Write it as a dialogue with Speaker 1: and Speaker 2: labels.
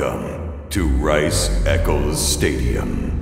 Speaker 1: Welcome to Rice Eccles Stadium.